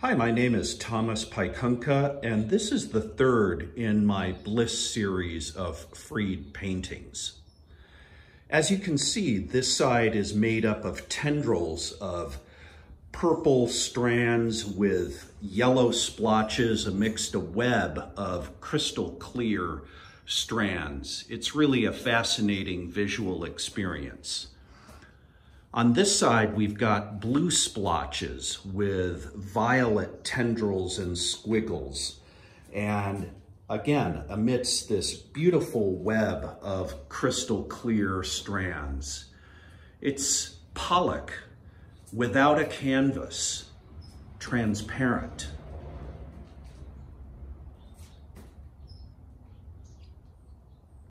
Hi, my name is Thomas Piekunka, and this is the third in my Bliss series of freed paintings. As you can see, this side is made up of tendrils of purple strands with yellow splotches amidst a web of crystal clear strands. It's really a fascinating visual experience. On this side, we've got blue splotches with violet tendrils and squiggles. And again, amidst this beautiful web of crystal clear strands. It's Pollock without a canvas, transparent.